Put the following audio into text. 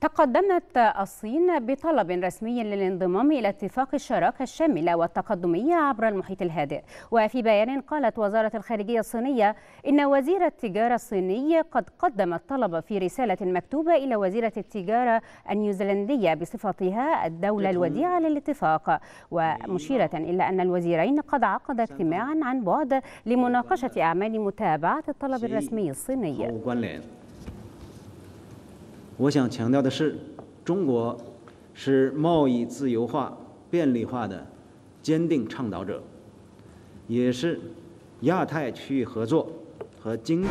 تقدمت الصين بطلب رسمي للانضمام إلى اتفاق الشراكة الشاملة والتقدمية عبر المحيط الهادئ. وفي بيان قالت وزارة الخارجية الصينية إن وزير التجارة الصيني قد قدم الطلب في رسالة مكتوبة إلى وزيرة التجارة النيوزيلندية بصفتها الدولة الوديعة للاتفاق. ومشيرة إلى أن الوزيرين قد عقدا اجتماعا عن بعد لمناقشة أعمال متابعة الطلب الرسمي الصيني. 我想强调的是，中国是贸易自由化、便利化的坚定倡导者，也是亚太区域合作和经济。